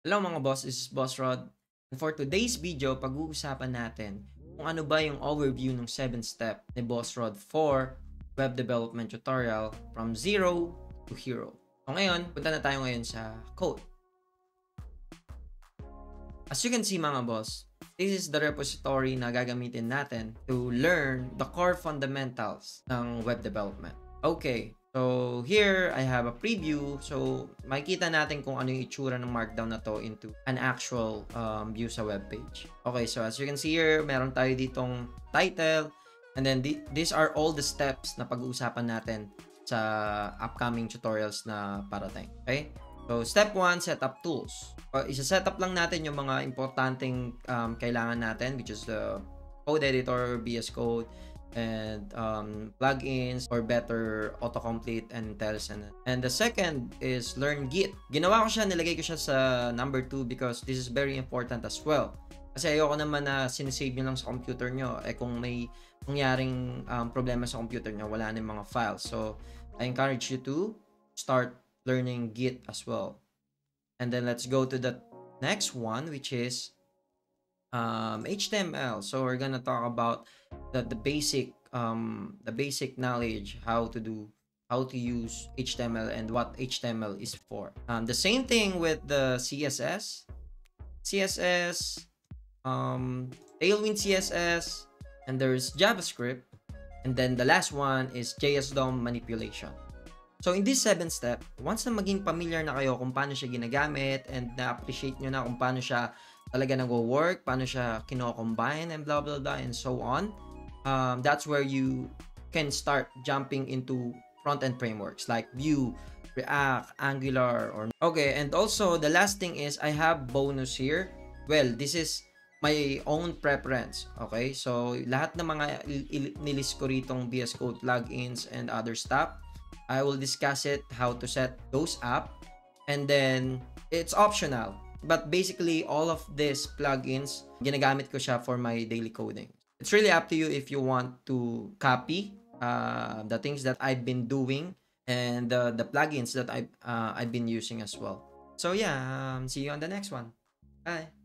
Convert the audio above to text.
Hello mga boss, this is Boss Rod. And for today's video, pag-uusapan natin kung ano ba yung overview ng 7-step ni Boss Rod for web development tutorial from zero to hero. So ngayon, punta na tayo ngayon sa code. As you can see mga boss, this is the repository na gagamitin natin to learn the core fundamentals ng web development. Okay, So, here, I have a preview. So, makikita natin kung ano yung itsura ng markdown na to into an actual um, view sa web page. Okay, so as you can see here, meron tayo ditong title. And then, th- these are all the steps na pag-uusapan natin sa upcoming tutorials na parating. Okay? So, step 1, setup tools. Uh, isa-setup lang natin yung mga importanteng um, kailangan natin, which is the code editor, VS Code, and um, plugins or better autocomplete and tells and and the second is learn git. Ginawa ko siya nilagay ko siya sa number 2 because this is very important as well. Kasi ayoko naman na sinisave nyo lang sa computer nyo. Eh kung may mangyaring um, problema sa computer nyo wala na yung mga files. So I encourage you to start learning git as well. And then let's go to the next one which is um, HTML. So we're gonna talk about the, the basic um, the basic knowledge how to do how to use HTML and what HTML is for. Um, the same thing with the CSS, CSS, um, Tailwind CSS, and there's JavaScript, and then the last one is JS DOM manipulation. So in this seven step, once na maging familiar na kayo kung paano siya ginagamit and na-appreciate nyo na kung paano siya talaga nag-work, paano siya kino-combine and blah blah blah and so on. Um, that's where you can start jumping into front-end frameworks like Vue, React, Angular, or okay. And also the last thing is I have bonus here. Well, this is my own preference. Okay, so lahat ng mga nilist ko ritong VS Code plugins and other stuff, I will discuss it how to set those up, and then it's optional But basically, all of these plugins, ginagamit ko siya for my daily coding. It's really up to you if you want to copy uh, the things that I've been doing and the, the plugins that I've, uh, I've been using as well. So yeah, um, see you on the next one. Bye.